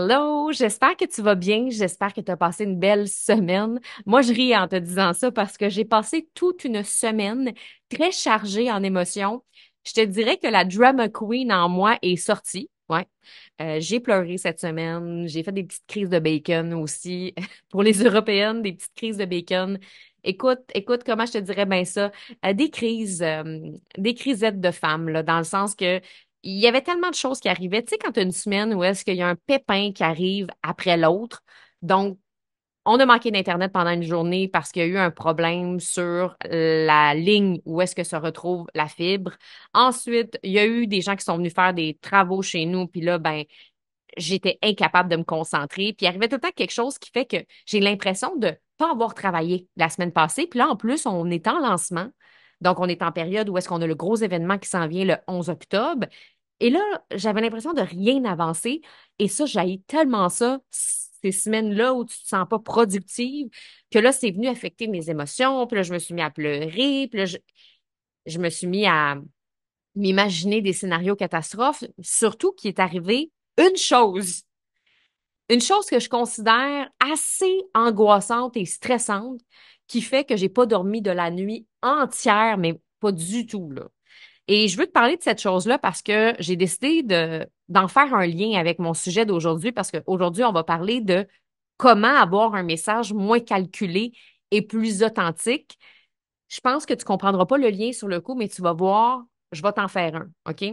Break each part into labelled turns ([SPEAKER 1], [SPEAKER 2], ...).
[SPEAKER 1] Hello, j'espère que tu vas bien, j'espère que tu as passé une belle semaine. Moi, je ris en te disant ça parce que j'ai passé toute une semaine très chargée en émotions. Je te dirais que la drama queen en moi est sortie. Ouais. Euh, j'ai pleuré cette semaine, j'ai fait des petites crises de bacon aussi. Pour les Européennes, des petites crises de bacon. Écoute, écoute, comment je te dirais bien ça? Euh, des crises, euh, des crisettes de femmes, dans le sens que il y avait tellement de choses qui arrivaient. Tu sais, quand tu as une semaine où est-ce qu'il y a un pépin qui arrive après l'autre, donc on a manqué d'Internet pendant une journée parce qu'il y a eu un problème sur la ligne où est-ce que se retrouve la fibre. Ensuite, il y a eu des gens qui sont venus faire des travaux chez nous, puis là, ben, j'étais incapable de me concentrer. Puis il arrivait tout le temps quelque chose qui fait que j'ai l'impression de pas avoir travaillé la semaine passée. Puis là, en plus, on est en lancement. Donc, on est en période où est-ce qu'on a le gros événement qui s'en vient le 11 octobre. Et là, j'avais l'impression de rien avancer. Et ça, j'ai tellement ça, ces semaines-là où tu te sens pas productive, que là, c'est venu affecter mes émotions. Puis là, je me suis mis à pleurer. Puis là, je, je me suis mis à m'imaginer des scénarios catastrophes, surtout qu'il est arrivé une chose. Une chose que je considère assez angoissante et stressante qui fait que j'ai pas dormi de la nuit entière, mais pas du tout, là. Et je veux te parler de cette chose-là parce que j'ai décidé de, d'en faire un lien avec mon sujet d'aujourd'hui parce qu'aujourd'hui, on va parler de comment avoir un message moins calculé et plus authentique. Je pense que tu comprendras pas le lien sur le coup, mais tu vas voir, je vais t'en faire un, OK?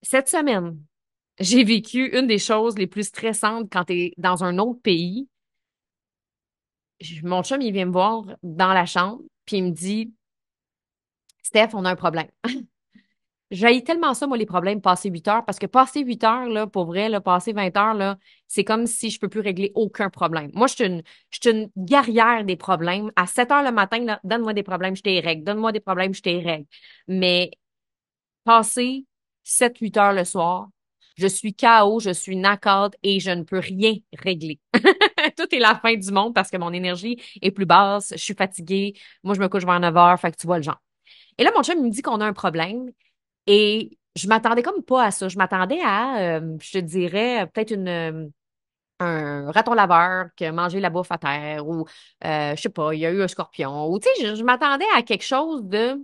[SPEAKER 1] Cette semaine, j'ai vécu une des choses les plus stressantes quand tu es dans un autre pays. Mon chum, il vient me voir dans la chambre, puis il me dit Steph, on a un problème. J'ai tellement ça, moi, les problèmes passer 8 heures, parce que passer 8 heures, là, pour vrai, là, passer 20 heures, là, c'est comme si je peux plus régler aucun problème. Moi, je suis une, je suis une guerrière des problèmes. À 7 heures le matin, donne-moi des problèmes, je t'ai règle. Donne-moi des problèmes, je t'ai règle. Mais passer 7-8 heures le soir, je suis KO, je suis knock et je ne peux rien régler. Tout est la fin du monde parce que mon énergie est plus basse, je suis fatiguée. Moi, je me couche vers 9 heures, fait que tu vois le genre. Et là, mon chum, me dit qu'on a un problème et je m'attendais comme pas à ça. Je m'attendais à, euh, je te dirais, peut-être une euh, un raton laveur qui a mangé la bouffe à terre ou, euh, je sais pas, il y a eu un scorpion ou, tu sais, je, m'attendais à quelque chose de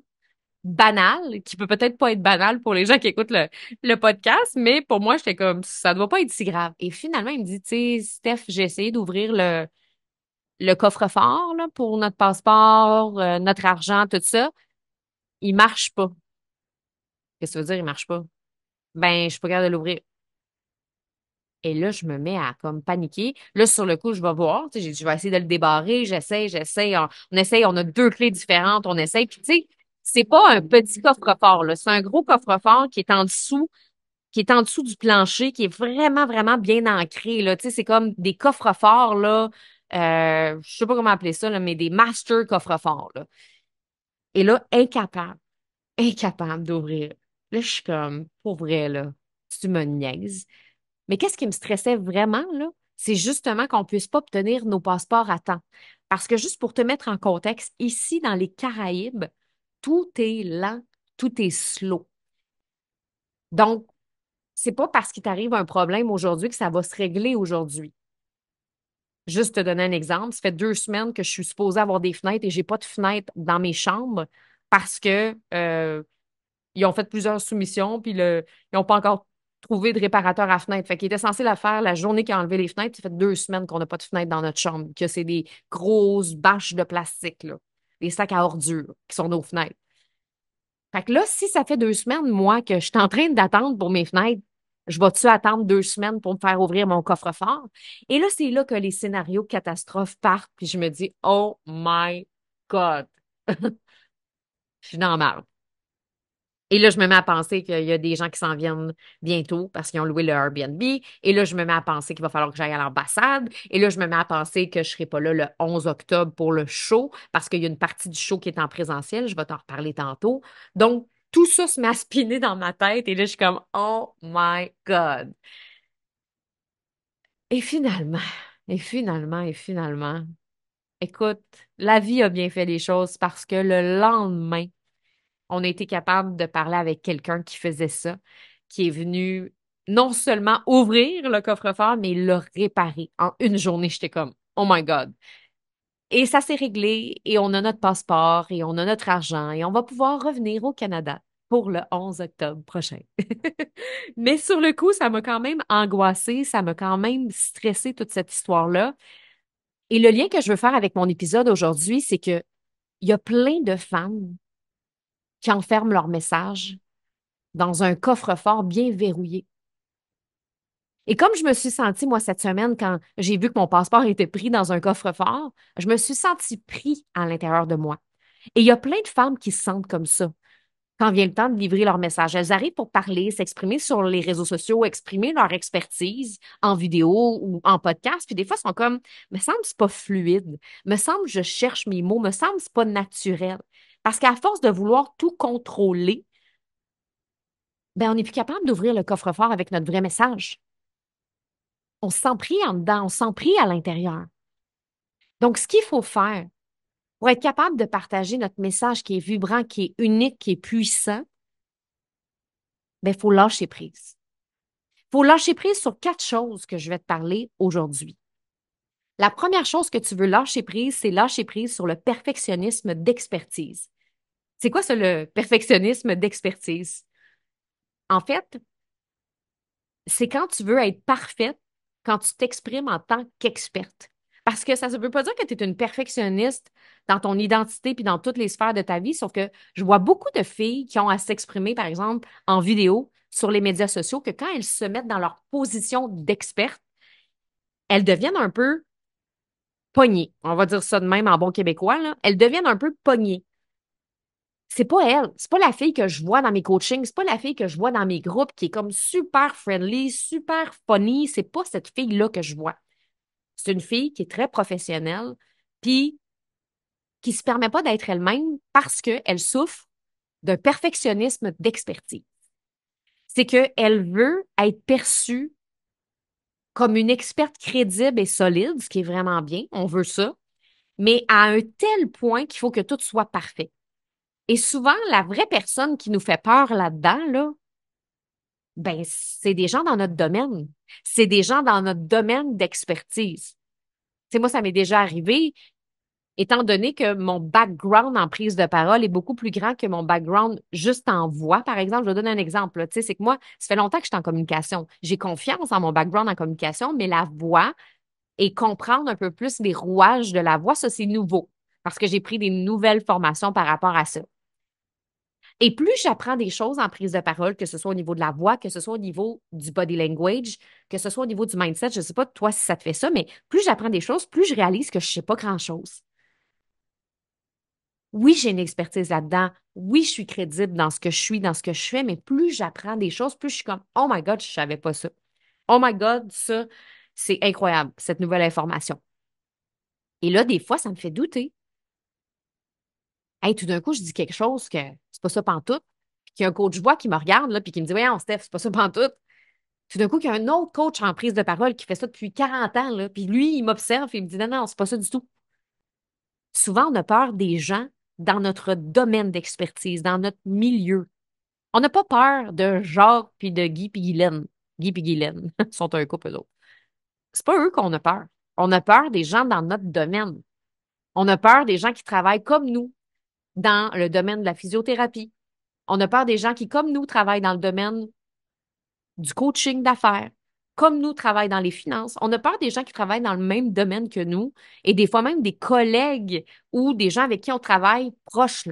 [SPEAKER 1] banal, qui peut peut-être pas être banal pour les gens qui écoutent le, le podcast, mais pour moi, j'étais comme, ça ne doit pas être si grave. Et finalement, il me dit, tu sais, Steph, j'ai essayé d'ouvrir le, le coffre-fort pour notre passeport, notre argent, tout ça il marche pas. Qu'est-ce que ça veut dire, il marche pas? Ben, je suis pas capable de l'ouvrir. Et là, je me mets à comme paniquer. Là, sur le coup, je vais voir. Tu sais, je vais essayer de le débarrer. J'essaie, j'essaie. On, on, essaye, on a deux clés différentes. On essaye. Puis, tu sais, c'est pas un petit coffre-fort, là. C'est un gros coffre-fort qui est en dessous, qui est en dessous du plancher, qui est vraiment, vraiment bien ancré, là. Tu sais, c'est comme des coffres-forts, là. Euh, je sais pas comment appeler ça, mais des master coffres-forts, là. Et là, incapable, incapable d'ouvrir. Là, je suis comme, pour vrai, là, tu me niaises. Mais qu'est-ce qui me stressait vraiment, là? C'est justement qu'on ne puisse pas obtenir nos passeports à temps. Parce que juste pour te mettre en contexte, ici, dans les Caraïbes, tout est lent, tout est slow. Donc, c'est pas parce qu'il t'arrive un problème aujourd'hui que ça va se régler aujourd'hui. Juste te donner un exemple, ça fait deux semaines que je suis supposée avoir des fenêtres et j'ai pas de fenêtres dans mes chambres parce que euh, ils ont fait plusieurs soumissions puis ils n'ont pas encore trouvé de réparateur à fenêtres. Fait qu'ils étaient censés la faire la journée qui a enlevé les fenêtres. Ça fait deux semaines qu'on n'a pas de fenêtres dans notre chambre, que c'est des grosses bâches de plastique, là, des sacs à ordures qui sont nos fenêtres. Fait que là, si ça fait deux semaines, moi, que je suis en train d'attendre pour mes fenêtres, je vais-tu attendre deux semaines pour me faire ouvrir mon coffre-fort? Et là, c'est là que les scénarios catastrophes partent, puis je me dis, oh my God! je suis dans la Et là, je me mets à penser qu'il y a des gens qui s'en viennent bientôt parce qu'ils ont loué le Airbnb. Et là, je me mets à penser qu'il va falloir que j'aille à l'ambassade. Et là, je me mets à penser que je ne serai pas là le 11 octobre pour le show parce qu'il y a une partie du show qui est en présentiel. Je vais t'en reparler tantôt. Donc, tout ça se met à dans ma tête et là, je suis comme, oh my God. Et finalement, et finalement, et finalement, écoute, la vie a bien fait les choses parce que le lendemain, on a été capable de parler avec quelqu'un qui faisait ça, qui est venu non seulement ouvrir le coffre-fort, mais le réparer. En une journée, j'étais comme, oh my God. Et ça s'est réglé et on a notre passeport et on a notre argent et on va pouvoir revenir au Canada pour le 11 octobre prochain. Mais sur le coup, ça m'a quand même angoissé, ça m'a quand même stressé toute cette histoire-là. Et le lien que je veux faire avec mon épisode aujourd'hui, c'est que il y a plein de femmes qui enferment leur message dans un coffre-fort bien verrouillé. Et comme je me suis sentie, moi, cette semaine, quand j'ai vu que mon passeport était pris dans un coffre-fort, je me suis sentie pris à l'intérieur de moi. Et il y a plein de femmes qui se sentent comme ça quand vient le temps de livrer leur message. Elles arrivent pour parler, s'exprimer sur les réseaux sociaux, exprimer leur expertise en vidéo ou en podcast. Puis des fois, elles sont comme, me semble c'est pas fluide, me semble je cherche mes mots, me semble c'est pas naturel. Parce qu'à force de vouloir tout contrôler, ben on n'est plus capable d'ouvrir le coffre-fort avec notre vrai message. On s'en prie en dedans, on s'en prie à l'intérieur. Donc, ce qu'il faut faire pour être capable de partager notre message qui est vibrant, qui est unique, qui est puissant, ben, il faut lâcher prise. Il faut lâcher prise sur quatre choses que je vais te parler aujourd'hui. La première chose que tu veux lâcher prise, c'est lâcher prise sur le perfectionnisme d'expertise. C'est quoi ça, le perfectionnisme d'expertise? En fait, c'est quand tu veux être parfaite quand tu t'exprimes en tant qu'experte. Parce que ça ne veut pas dire que tu es une perfectionniste dans ton identité puis dans toutes les sphères de ta vie, sauf que je vois beaucoup de filles qui ont à s'exprimer, par exemple, en vidéo sur les médias sociaux, que quand elles se mettent dans leur position d'experte, elles deviennent un peu pognées. On va dire ça de même en bon québécois. Elles deviennent un peu pognées c'est pas elle, c'est pas la fille que je vois dans mes coachings, c'est pas la fille que je vois dans mes groupes qui est comme super friendly, super funny, c'est pas cette fille-là que je vois. C'est une fille qui est très professionnelle, puis qui se permet pas d'être elle-même parce qu'elle souffre d'un perfectionnisme d'expertise. C'est qu'elle veut être perçue comme une experte crédible et solide, ce qui est vraiment bien, on veut ça, mais à un tel point qu'il faut que tout soit parfait. Et souvent, la vraie personne qui nous fait peur là-dedans, là, ben, c'est des gens dans notre domaine. C'est des gens dans notre domaine d'expertise. Moi, ça m'est déjà arrivé, étant donné que mon background en prise de parole est beaucoup plus grand que mon background juste en voix, par exemple. Je vais donner un exemple. Tu sais, c'est que moi, ça fait longtemps que je suis en communication. J'ai confiance en mon background en communication, mais la voix et comprendre un peu plus les rouages de la voix, ça, c'est nouveau parce que j'ai pris des nouvelles formations par rapport à ça. Et plus j'apprends des choses en prise de parole, que ce soit au niveau de la voix, que ce soit au niveau du body language, que ce soit au niveau du mindset, je ne sais pas toi si ça te fait ça, mais plus j'apprends des choses, plus je réalise que je ne sais pas grand-chose. Oui, j'ai une expertise là-dedans. Oui, je suis crédible dans ce que je suis, dans ce que je fais, mais plus j'apprends des choses, plus je suis comme Oh my God, je ne savais pas ça. Oh my God, ça, c'est incroyable, cette nouvelle information. Et là, des fois, ça me fait douter. Hey, tout d'un coup, je dis quelque chose que c'est pas ça pantoute. Puis qu'il y a un coach voix qui me regarde, là, puis qui me dit, voyons, Steph, c'est pas ça pantoute. Tout d'un coup, il y a un autre coach en prise de parole qui fait ça depuis 40 ans, là, puis lui, il m'observe et il me dit, non, non, c'est pas ça du tout. Souvent, on a peur des gens dans notre domaine d'expertise, dans notre milieu. On n'a pas peur de Jacques puis de Guy puis Guylaine. Guy puis Guylaine sont un couple, eux autres. C'est pas eux qu'on a peur. On a peur des gens dans notre domaine. On a peur des gens qui travaillent comme nous, dans le domaine de la physiothérapie. On a peur des gens qui, comme nous, travaillent dans le domaine du coaching d'affaires, comme nous, travaillent dans les finances. On a peur des gens qui travaillent dans le même domaine que nous et des fois même des collègues ou des gens avec qui on travaille proches.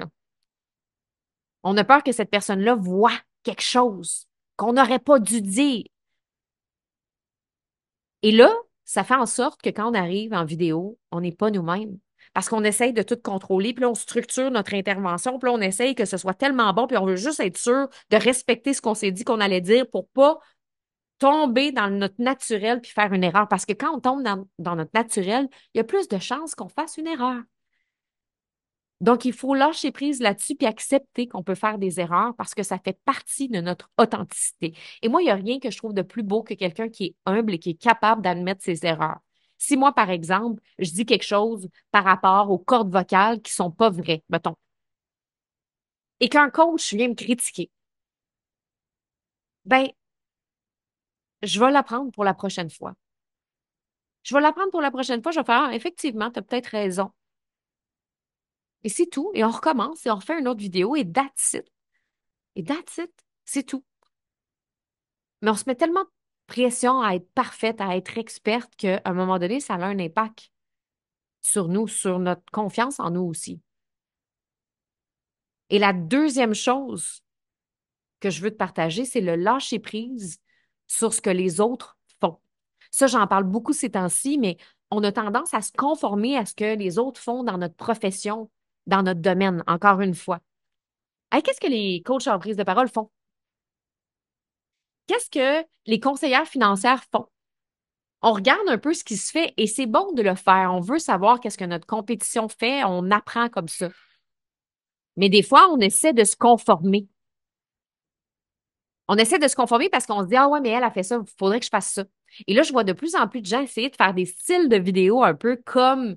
[SPEAKER 1] On a peur que cette personne-là voit quelque chose qu'on n'aurait pas dû dire. Et là, ça fait en sorte que quand on arrive en vidéo, on n'est pas nous-mêmes parce qu'on essaye de tout contrôler, puis on structure notre intervention, puis on essaye que ce soit tellement bon, puis on veut juste être sûr de respecter ce qu'on s'est dit qu'on allait dire pour pas tomber dans notre naturel puis faire une erreur. Parce que quand on tombe dans, dans notre naturel, il y a plus de chances qu'on fasse une erreur. Donc, il faut lâcher prise là-dessus puis accepter qu'on peut faire des erreurs parce que ça fait partie de notre authenticité. Et moi, il n'y a rien que je trouve de plus beau que quelqu'un qui est humble et qui est capable d'admettre ses erreurs. Si moi, par exemple, je dis quelque chose par rapport aux cordes vocales qui sont pas vraies, mettons, et qu'un coach vient me critiquer, ben, je vais l'apprendre pour la prochaine fois. Je vais l'apprendre pour la prochaine fois. Je vais faire, ah, effectivement, tu as peut-être raison. Et c'est tout. Et on recommence et on refait une autre vidéo et that's it. Et that's it. C'est tout. Mais on se met tellement de pression à être parfaite, à être experte, qu'à un moment donné, ça a un impact sur nous, sur notre confiance en nous aussi. Et la deuxième chose que je veux te partager, c'est le lâcher prise sur ce que les autres font. Ça, j'en parle beaucoup ces temps-ci, mais on a tendance à se conformer à ce que les autres font dans notre profession, dans notre domaine, encore une fois. Qu'est-ce que les coachs en prise de parole font? Qu'est-ce que les conseillères financières font? On regarde un peu ce qui se fait et c'est bon de le faire. On veut savoir qu'est-ce que notre compétition fait, on apprend comme ça. Mais des fois, on essaie de se conformer. On essaie de se conformer parce qu'on se dit, ah ouais, mais elle a fait ça, il faudrait que je fasse ça. Et là, je vois de plus en plus de gens essayer de faire des styles de vidéos un peu comme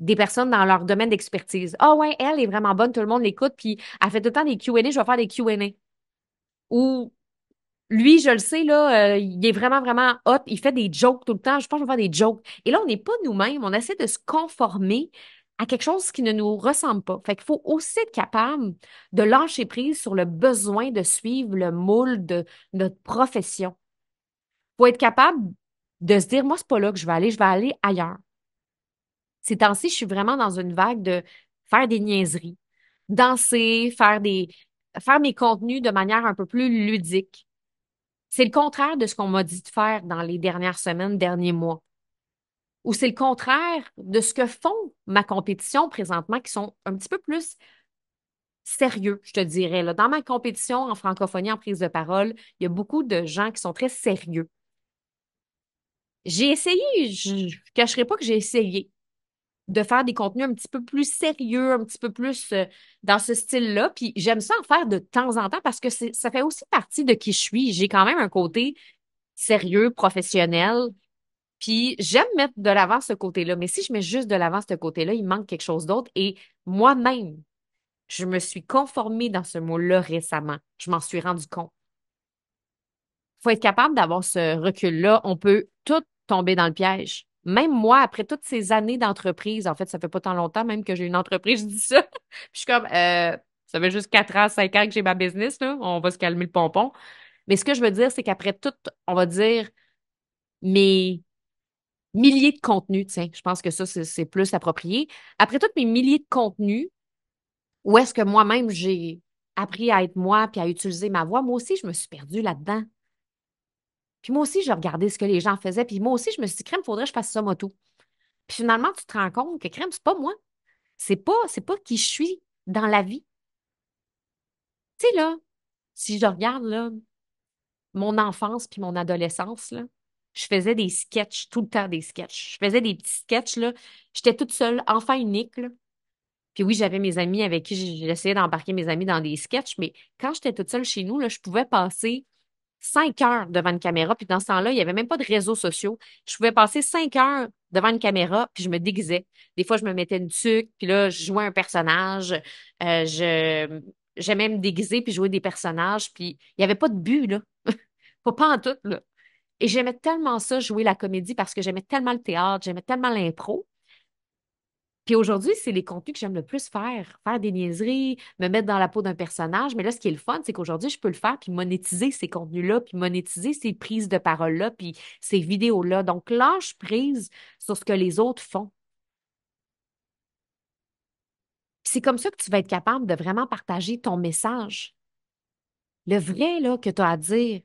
[SPEAKER 1] des personnes dans leur domaine d'expertise. Ah ouais, elle est vraiment bonne, tout le monde l'écoute, puis elle fait tout le temps des Q&A, je vais faire des Q&A. Ou lui, je le sais, là, euh, il est vraiment, vraiment hot. Il fait des jokes tout le temps. Je pense que je faire des jokes. Et là, on n'est pas nous-mêmes. On essaie de se conformer à quelque chose qui ne nous ressemble pas. Fait qu'il faut aussi être capable de lâcher prise sur le besoin de suivre le moule de notre profession. Il faut être capable de se dire, moi, c'est pas là que je vais aller, je vais aller ailleurs. Ces temps-ci, je suis vraiment dans une vague de faire des niaiseries, danser, faire des, faire mes contenus de manière un peu plus ludique. C'est le contraire de ce qu'on m'a dit de faire dans les dernières semaines, derniers mois. Ou c'est le contraire de ce que font ma compétition présentement, qui sont un petit peu plus sérieux, je te dirais. Dans ma compétition en francophonie, en prise de parole, il y a beaucoup de gens qui sont très sérieux. J'ai essayé, je ne cacherai pas que j'ai essayé de faire des contenus un petit peu plus sérieux, un petit peu plus euh, dans ce style-là. Puis j'aime ça en faire de temps en temps parce que ça fait aussi partie de qui je suis. J'ai quand même un côté sérieux, professionnel. Puis j'aime mettre de l'avant ce côté-là. Mais si je mets juste de l'avant ce côté-là, il manque quelque chose d'autre. Et moi-même, je me suis conformée dans ce mot-là récemment. Je m'en suis rendu compte. Il faut être capable d'avoir ce recul-là. On peut tout tomber dans le piège. Même moi, après toutes ces années d'entreprise, en fait, ça fait pas tant longtemps même que j'ai une entreprise, je dis ça. je suis comme, euh, ça fait juste 4 ans, 5 ans que j'ai ma business, là. On va se calmer le pompon. Mais ce que je veux dire, c'est qu'après tout, on va dire, mes milliers de contenus, tiens, je pense que ça, c'est plus approprié. Après tous mes milliers de contenus, où est-ce que moi-même, j'ai appris à être moi puis à utiliser ma voix, moi aussi, je me suis perdue là-dedans. Puis moi aussi, je regardais ce que les gens faisaient. Puis moi aussi, je me suis dit, crème, faudrait que je fasse ça moto. Puis finalement, tu te rends compte que crème, c'est pas moi. C'est pas, c'est pas qui je suis dans la vie. Tu sais, là, si je regarde, là, mon enfance puis mon adolescence, là, je faisais des sketchs, tout le temps des sketchs. Je faisais des petits sketchs, là. J'étais toute seule, enfant unique, là. Puis oui, j'avais mes amis avec qui j'essayais d'embarquer mes amis dans des sketchs, mais quand j'étais toute seule chez nous, là, je pouvais passer cinq heures devant une caméra. Puis dans ce temps-là, il n'y avait même pas de réseaux sociaux. Je pouvais passer cinq heures devant une caméra, puis je me déguisais. Des fois, je me mettais une tuque, puis là, je jouais un personnage. Euh, je j'aimais me déguiser puis jouer des personnages, puis il n'y avait pas de but, là. pas, pas en tout, là. Et j'aimais tellement ça, jouer la comédie, parce que j'aimais tellement le théâtre, j'aimais tellement l'impro, puis aujourd'hui, c'est les contenus que j'aime le plus faire. Faire des niaiseries, me mettre dans la peau d'un personnage. Mais là, ce qui est le fun, c'est qu'aujourd'hui, je peux le faire puis monétiser ces contenus-là, puis monétiser ces prises de parole-là, puis ces vidéos-là. Donc, lâche prise sur ce que les autres font. C'est comme ça que tu vas être capable de vraiment partager ton message. Le vrai là, que tu as à dire.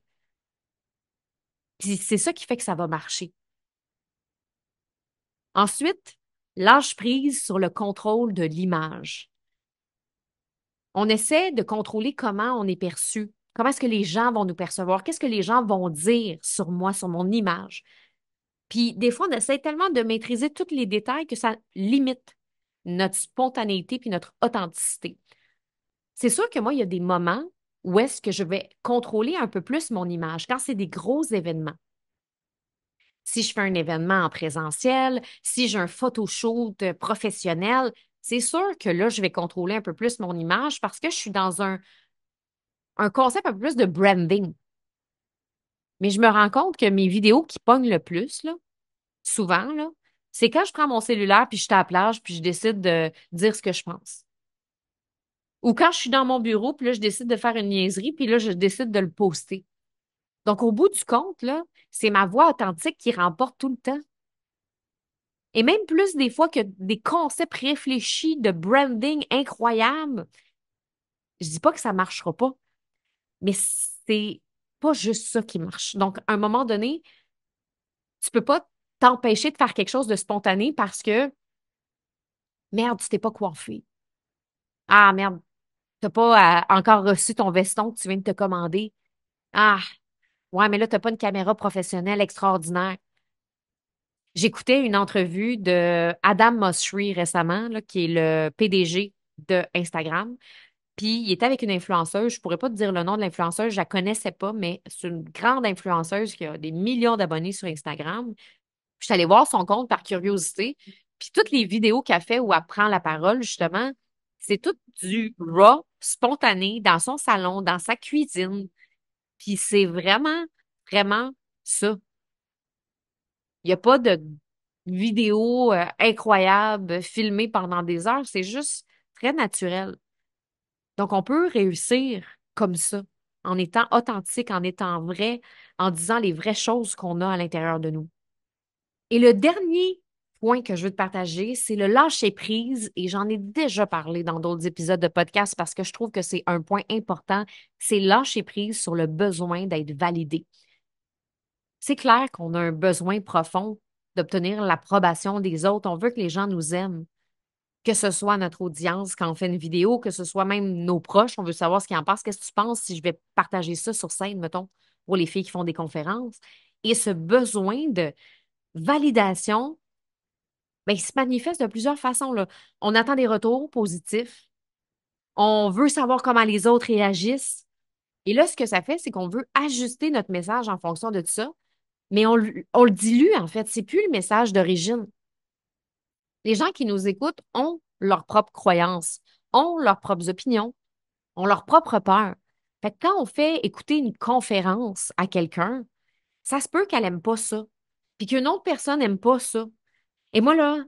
[SPEAKER 1] C'est ça qui fait que ça va marcher. Ensuite, lâche prise sur le contrôle de l'image. On essaie de contrôler comment on est perçu, comment est-ce que les gens vont nous percevoir, qu'est-ce que les gens vont dire sur moi, sur mon image? Puis des fois, on essaie tellement de maîtriser tous les détails que ça limite notre spontanéité puis notre authenticité. C'est sûr que moi, il y a des moments où est-ce que je vais contrôler un peu plus mon image quand c'est des gros événements si je fais un événement en présentiel, si j'ai un photoshoot euh, professionnel, c'est sûr que là, je vais contrôler un peu plus mon image parce que je suis dans un, concept un peu plus de branding. Mais je me rends compte que mes vidéos qui pognent le plus, souvent, c'est quand je prends mon cellulaire puis je suis à la plage puis je décide de dire ce que je pense. Ou quand je suis dans mon bureau puis là, je décide de faire une niaiserie puis là, je décide de le poster. Donc, au bout du compte, c'est ma voix authentique qui remporte tout le temps. Et même plus des fois que des concepts réfléchis de branding incroyables. Je dis pas que ça marchera pas, mais c'est pas juste ça qui marche. Donc, à un moment donné, tu peux pas t'empêcher de faire quelque chose de spontané parce que merde, tu t'es pas coiffé. Ah merde, t'as pas euh, encore reçu ton veston que tu viens de te commander. Ah, ouais, mais là, t'as pas une caméra professionnelle extraordinaire. J'écoutais une entrevue de Adam récemment, là, qui est le PDG de Instagram. Puis il était avec une influenceuse. Je pourrais pas te dire le nom de l'influenceuse, je la connaissais pas, mais c'est une grande influenceuse qui a des millions d'abonnés sur Instagram. Je suis allée voir son compte par curiosité. Puis toutes les vidéos qu'elle fait où elle prend la parole, justement, c'est tout du raw, spontané, dans son salon, dans sa cuisine. Puis c'est vraiment, vraiment ça. Il n'y a pas de vidéo euh, incroyable filmée pendant des heures. C'est juste très naturel. Donc, on peut réussir comme ça, en étant authentique, en étant vrai, en disant les vraies choses qu'on a à l'intérieur de nous. Et le dernier que je veux te partager, c'est le lâcher prise. Et j'en ai déjà parlé dans d'autres épisodes de podcast parce que je trouve que c'est un point important. C'est lâcher prise sur le besoin d'être validé. C'est clair qu'on a un besoin profond d'obtenir l'approbation des autres. On veut que les gens nous aiment. Que ce soit notre audience quand on fait une vidéo, que ce soit même nos proches, on veut savoir ce qu'ils en pensent. Qu'est-ce que tu penses si je vais partager ça sur scène, mettons, pour les filles qui font des conférences? Et ce besoin de validation, bien, il se manifeste de plusieurs façons. On attend des retours positifs. On veut savoir comment les autres réagissent. Et là, ce que ça fait, c'est qu'on veut ajuster notre message en fonction de ça mais on, le dilue, en fait. C'est plus le message d'origine. Les gens qui nous écoutent ont leurs propres croyances, ont leurs propres opinions, ont leurs propres peurs. Fait que quand on fait écouter une conférence à quelqu'un, ça se peut qu'elle n'aime pas ça, puis qu'une autre personne n'aime pas ça. Et moi, là,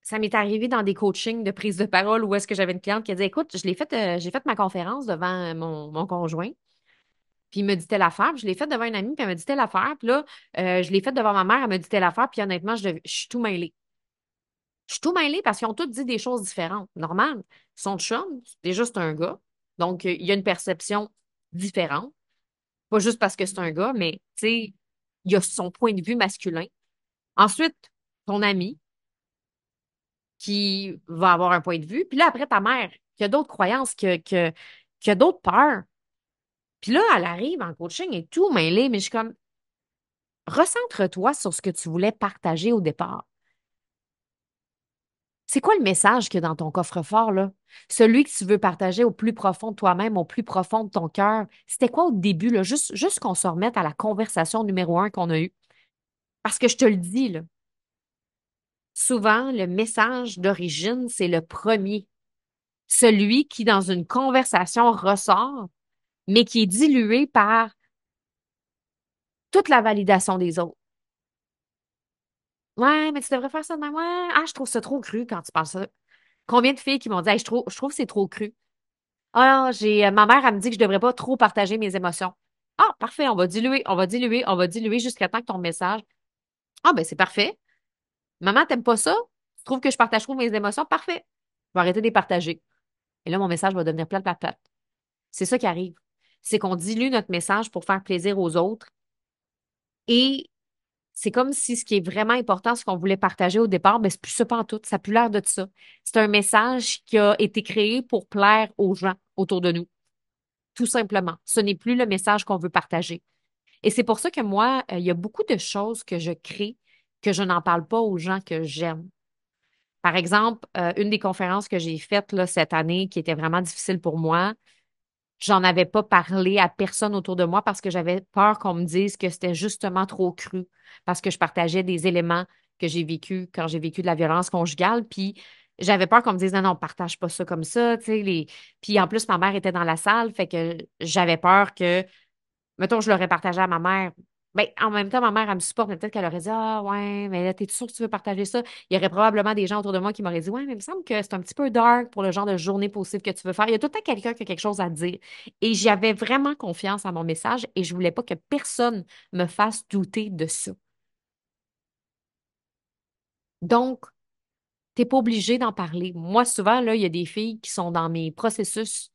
[SPEAKER 1] ça m'est arrivé dans des coachings de prise de parole où est-ce que j'avais une cliente qui a dit Écoute, je l'ai fait, euh, j'ai fait ma conférence devant mon, mon conjoint. Puis il me dit telle affaire, puis je l'ai faite devant une amie, puis elle me dit telle affaire, puis là, euh, je l'ai faite devant ma mère, elle me dit telle affaire, puis honnêtement, je, suis tout mêlée. Je suis tout mêlée parce qu'ils ont tous dit des choses différentes. Normal. Son chum, c'est juste un gars. Donc, euh, il y a une perception différente. Pas juste parce que c'est un gars, mais, tu sais, il y a son point de vue masculin. Ensuite, ton ami, qui va avoir un point de vue. Puis là, après, ta mère, qui a d'autres croyances, qui a d'autres peurs. Puis là, elle arrive en coaching et tout mêlé, mais je suis comme, recentre-toi sur ce que tu voulais partager au départ. C'est quoi le message qu'il y a dans ton coffre-fort, là? Celui que tu veux partager au plus profond de toi-même, au plus profond de ton cœur. C'était quoi au début, là? Juste, juste qu'on se remette à la conversation numéro un qu'on a eue. Parce que je te le dis, là. Souvent, le message d'origine, c'est le premier. Celui qui, dans une conversation, ressort mais qui est dilué par toute la validation des autres. Ouais, mais tu devrais faire ça de même. Ouais. Ah, je trouve ça trop cru quand tu penses ça. Combien de filles qui m'ont dit je trouve, je trouve que c'est trop cru. Ah, j'ai euh, ma mère, elle me dit que je devrais pas trop partager mes émotions. Ah, parfait, on va diluer, on va diluer, on va diluer jusqu'à temps que ton message. Ah, ben c'est parfait. Maman, t'aimes pas ça? Tu trouves que je partage trop mes émotions? Parfait. Je vais arrêter de les partager. Et là, mon message va devenir plate, plate, plate. C'est ça qui arrive c'est qu'on dilue notre message pour faire plaisir aux autres. Et c'est comme si ce qui est vraiment important, ce qu'on voulait partager au départ, mais c'est plus ça en tout. Ça n'a plus l'air de ça. C'est un message qui a été créé pour plaire aux gens autour de nous. Tout simplement. Ce n'est plus le message qu'on veut partager. Et c'est pour ça que moi, euh, il y a beaucoup de choses que je crée que je n'en parle pas aux gens que j'aime. Par exemple, euh, une des conférences que j'ai faites cette année qui était vraiment difficile pour moi, J'en avais pas parlé à personne autour de moi parce que j'avais peur qu'on me dise que c'était justement trop cru, parce que je partageais des éléments que j'ai vécu quand j'ai vécu de la violence conjugale. Puis j'avais peur qu'on me dise non, non, partage pas ça comme ça. Puis en plus, ma mère était dans la salle, fait que j'avais peur que, mettons, je l'aurais partagé à ma mère. Ben, en même temps, ma mère, elle me supporte, mais peut-être qu'elle aurait dit Ah, ouais, mais là, t'es sûr que tu veux partager ça? Il y aurait probablement des gens autour de moi qui m'auraient dit Ouais, mais il me semble que c'est un petit peu dark pour le genre de journée positive que tu veux faire. Il y a tout le temps quelqu'un qui a quelque chose à dire. Et j'avais vraiment confiance à mon message et je voulais pas que personne me fasse douter de ça. Donc, t'es pas obligé d'en parler. Moi, souvent, là, il y a des filles qui sont dans mes processus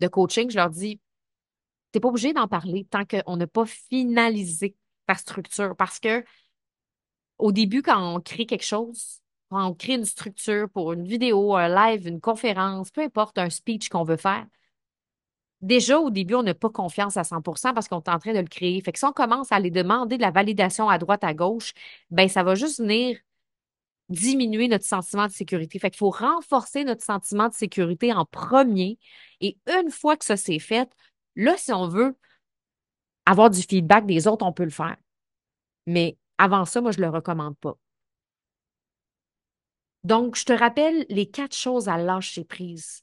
[SPEAKER 1] de coaching, je leur dis Pas obligé d'en parler tant qu'on n'a pas finalisé ta structure. Parce que au début, quand on crée quelque chose, quand on crée une structure pour une vidéo, un live, une conférence, peu importe, un speech qu'on veut faire, déjà au début, on n'a pas confiance à 100% parce qu'on est en train de le créer. Fait que si on commence à aller demander de la validation à droite, à gauche, ben ça va juste venir diminuer notre sentiment de sécurité. Fait qu'il faut renforcer notre sentiment de sécurité en premier. Et une fois que ça s'est fait, là, si on veut avoir du feedback des autres, on peut le faire. Mais avant ça, moi, je ne le recommande pas. Donc, je te rappelle les quatre choses à lâcher prise.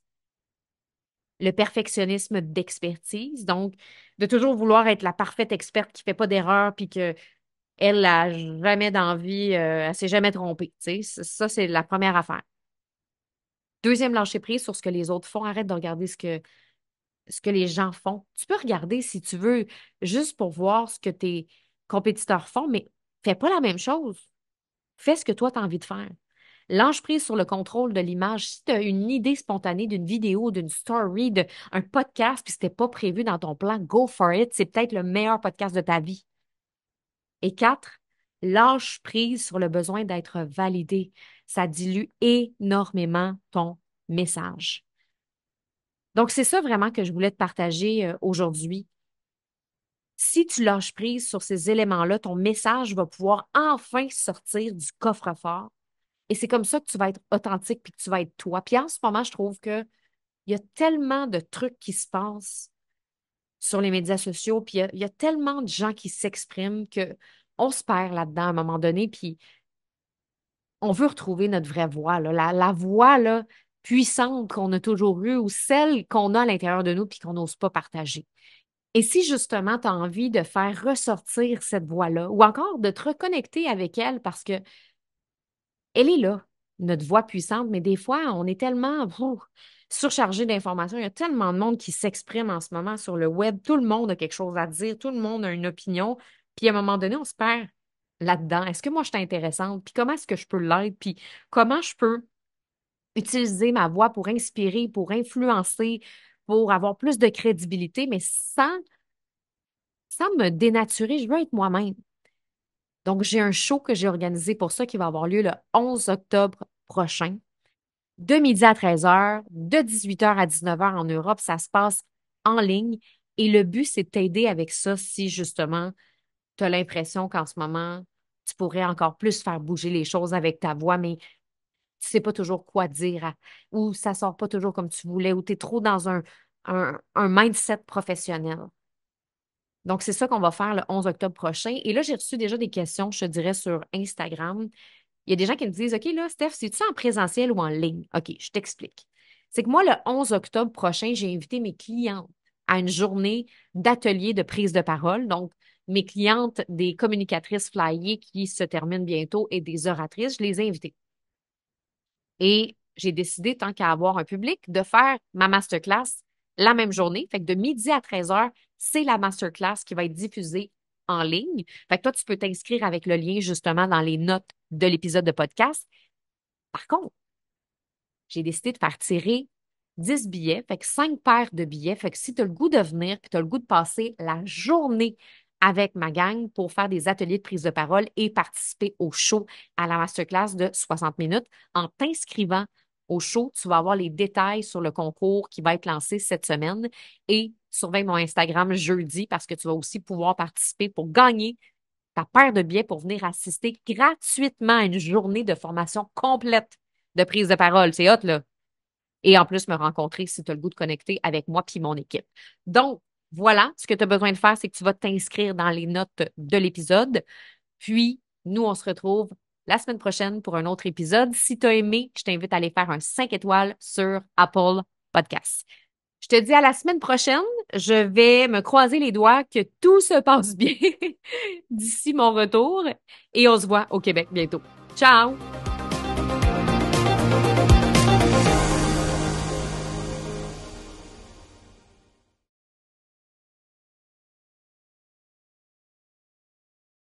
[SPEAKER 1] Le perfectionnisme d'expertise, donc de toujours vouloir être la parfaite experte qui ne fait pas d'erreur puis que elle n'a jamais d'envie, euh, elle ne s'est jamais trompée. Ça, c'est la première affaire. Deuxième lâcher prise sur ce que les autres font. Arrête de regarder ce que, ce que les gens font. Tu peux regarder si tu veux, juste pour voir ce que tes compétiteurs font, mais fais pas la même chose. Fais ce que toi, tu as envie de faire. Lâche prise sur le contrôle de l'image. Si tu as une idée spontanée d'une vidéo, d'une story, d'un podcast, puis ce n'était pas prévu dans ton plan, go for it. C'est peut-être le meilleur podcast de ta vie. Et quatre, lâche prise sur le besoin d'être validé. Ça dilue énormément ton message. Donc, c'est ça vraiment que je voulais te partager euh, aujourd'hui. Si tu lâches prise sur ces éléments-là, ton message va pouvoir enfin sortir du coffre-fort. Et c'est comme ça que tu vas être authentique puis que tu vas être toi. Puis en ce moment, je trouve qu'il y a tellement de trucs qui se passent sur les médias sociaux, puis il y, a, tellement de gens qui s'expriment qu'on se perd là-dedans à un moment donné, puis on veut retrouver notre vraie voix, La, la voix là, puissante qu'on a toujours eue ou celle qu'on a à l'intérieur de nous puis qu'on n'ose pas partager. Et si justement tu as envie de faire ressortir cette voix-là ou encore de te reconnecter avec elle parce que elle est là, notre voix puissante, mais des fois, on est tellement surchargé d'informations. Il y a tellement de monde qui s'exprime en ce moment sur le web. Tout le monde a quelque chose à dire, tout le monde a une opinion. Puis à un moment donné, on se perd là-dedans. Est-ce que moi, je suis intéressante? Puis comment est-ce que je peux l'être? Puis comment je peux utiliser ma voix pour inspirer, pour influencer, pour avoir plus de crédibilité, mais sans, sans me dénaturer, je veux être moi-même. Donc, j'ai un show que j'ai organisé pour ça qui va avoir lieu le 11 octobre prochain, de midi à 13h, de 18h à 19h en Europe. Ça se passe en ligne. Et le but, c'est de t'aider avec ça si justement tu as l'impression qu'en ce moment, tu pourrais encore plus faire bouger les choses avec ta voix, mais tu sais pas toujours quoi dire ou ça sort pas toujours comme tu voulais ou tu es trop dans un, un, mindset professionnel. Donc, c'est ça qu'on va faire le 11 octobre prochain. Et là, j'ai reçu déjà des questions, je te dirais, sur Instagram. Il y a des gens qui me disent OK, là, Steph, c'est-tu en présentiel ou en ligne? OK, je t'explique. C'est que moi, le 11 octobre prochain, j'ai invité mes clientes à une journée d'atelier de prise de parole. Donc, mes clientes des communicatrices flyées qui se terminent bientôt et des oratrices, je les ai invitées. Et j'ai décidé, tant qu'à avoir un public, de faire ma masterclass la même journée. Fait que de midi à 13 heures, c'est la masterclass qui va être diffusée en ligne. Fait que toi, tu peux t'inscrire avec le lien justement dans les notes de l'épisode de podcast. Par contre, j'ai décidé de faire tirer 10 billets, fait que 5 paires de billets. Fait que si tu as le goût de venir, puis tu as le goût de passer la journée avec ma gang pour faire des ateliers de prise de parole et participer au show à la masterclass de 60 minutes. En t'inscrivant au show, tu vas avoir les détails sur le concours qui va être lancé cette semaine et surveille mon Instagram jeudi parce que tu vas aussi pouvoir participer pour gagner ta paire de billets pour venir assister gratuitement à une journée de formation complète de prise de parole. C'est hot, là. Et en plus, me rencontrer si tu as le goût de connecter avec moi puis mon équipe. Donc, voilà, ce que tu as besoin de faire, c'est que tu vas t'inscrire dans les notes de l'épisode. Puis, nous, on se retrouve la semaine prochaine pour un autre épisode. Si tu as aimé, je t'invite à aller faire un 5 étoiles sur Apple Podcasts. Je te dis à la semaine prochaine. Je vais me croiser les doigts que tout se passe bien d'ici mon retour et on se voit au Québec bientôt. Ciao!